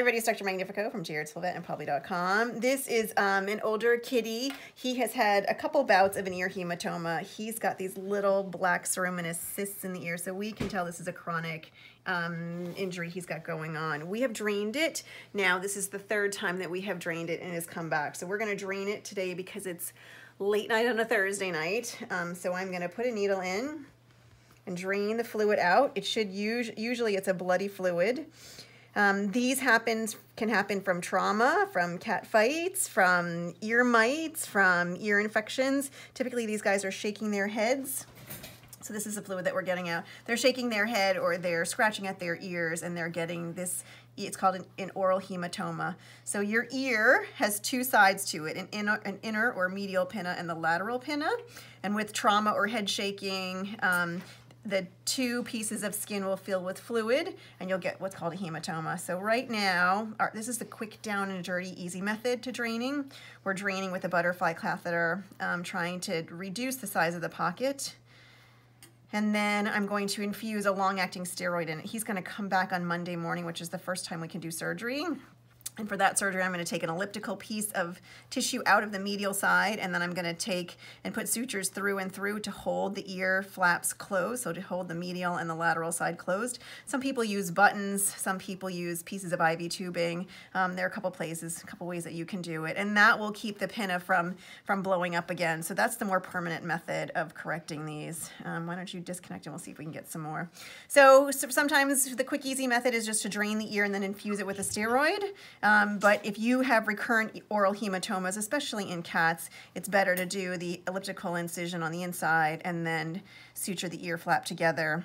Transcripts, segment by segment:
everybody, it's Dr. Magnifico from Jarrettsville and Pawbly.com. This is um, an older kitty. He has had a couple bouts of an ear hematoma. He's got these little black ceruminous cysts in the ear, so we can tell this is a chronic um, injury he's got going on. We have drained it. Now, this is the third time that we have drained it and has come back. So we're going to drain it today because it's late night on a Thursday night. Um, so I'm going to put a needle in and drain the fluid out. It should use, usually it's a bloody fluid. Um, these happens can happen from trauma, from cat fights, from ear mites, from ear infections. Typically these guys are shaking their heads. So this is the fluid that we're getting out. They're shaking their head or they're scratching at their ears and they're getting this, it's called an, an aural hematoma. So your ear has two sides to it, an inner, an inner or medial pinna and the lateral pinna. And with trauma or head shaking, um, the two pieces of skin will fill with fluid and you'll get what's called a hematoma. So right now, our, this is the quick down and dirty easy method to draining. We're draining with a butterfly catheter, um, trying to reduce the size of the pocket. And then I'm going to infuse a long-acting steroid in it. He's gonna come back on Monday morning, which is the first time we can do surgery. And for that surgery, I'm gonna take an elliptical piece of tissue out of the medial side, and then I'm gonna take and put sutures through and through to hold the ear flaps closed, so to hold the medial and the lateral side closed. Some people use buttons, some people use pieces of IV tubing. Um, there are a couple places, a couple ways that you can do it, and that will keep the pinna from, from blowing up again. So that's the more permanent method of correcting these. Um, why don't you disconnect and we'll see if we can get some more. So, so sometimes the quick, easy method is just to drain the ear and then infuse it with a steroid. Um, but if you have recurrent aural hematomas, especially in cats, it's better to do the elliptical incision on the inside and then suture the ear flap together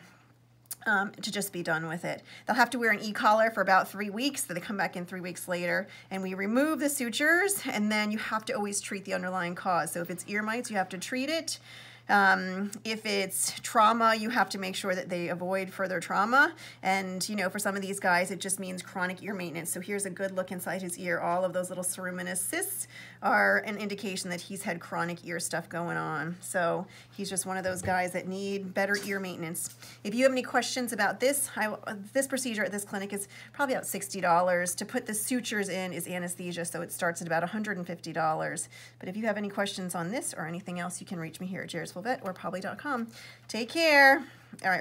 um, to just be done with it. They'll have to wear an e-collar for about three weeks, so they come back in three weeks later, and we remove the sutures, and then you have to always treat the underlying cause. So if it's ear mites, you have to treat it. Um, if it's trauma, you have to make sure that they avoid further trauma. And, you know, for some of these guys, it just means chronic ear maintenance. So here's a good look inside his ear. All of those little ceruminous cysts are an indication that he's had chronic ear stuff going on. So he's just one of those guys that need better ear maintenance. If you have any questions about this, I, this procedure at this clinic is probably about $60. To put the sutures in is anesthesia, so it starts at about $150. But if you have any questions on this or anything else, you can reach me here at Jared's Or Pawbly.com. Take care. All right.